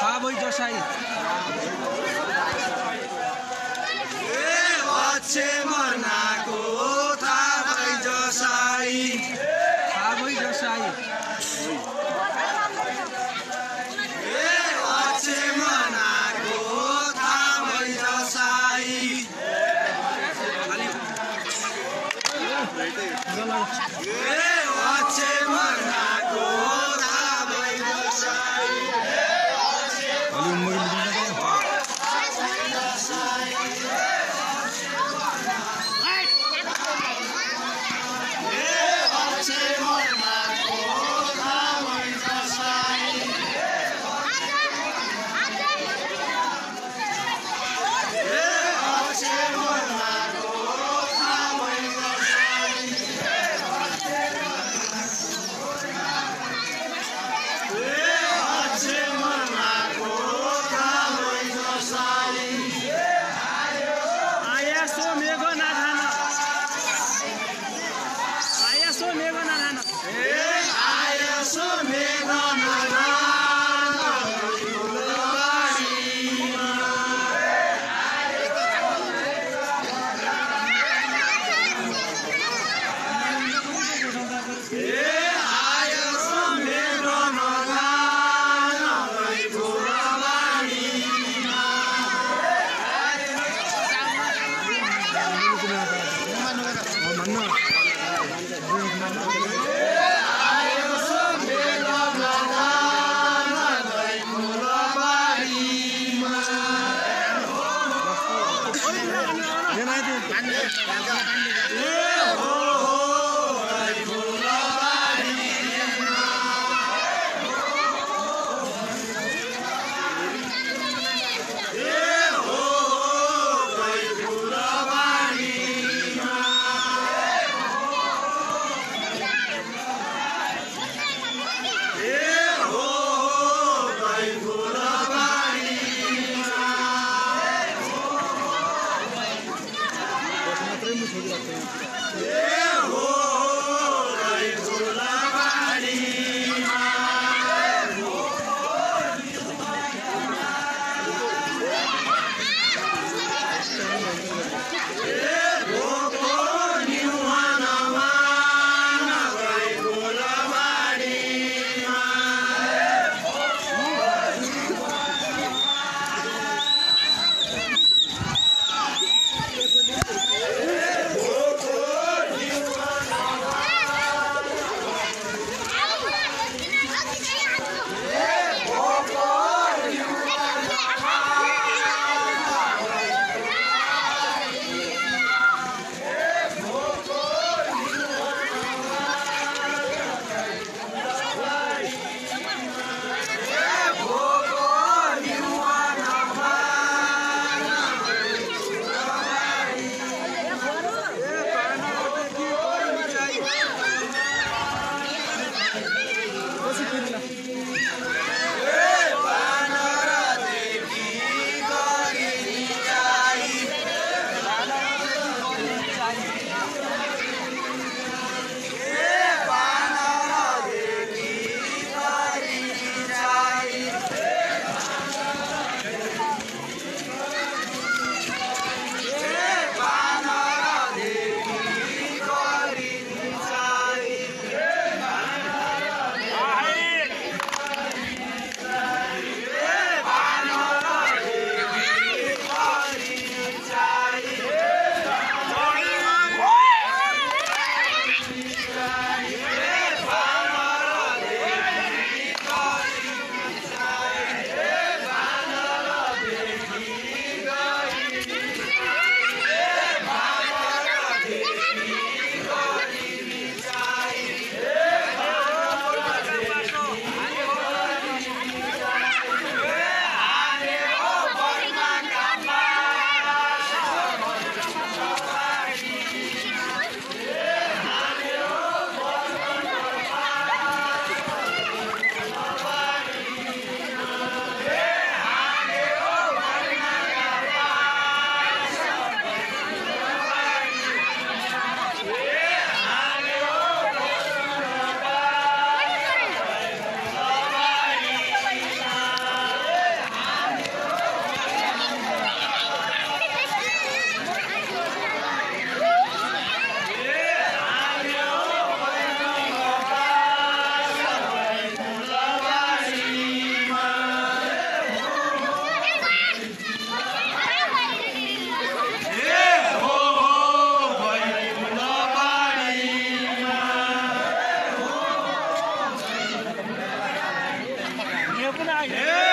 थाबै दसैँ छेमना थाबै えっ? Liêu Hồ yeah.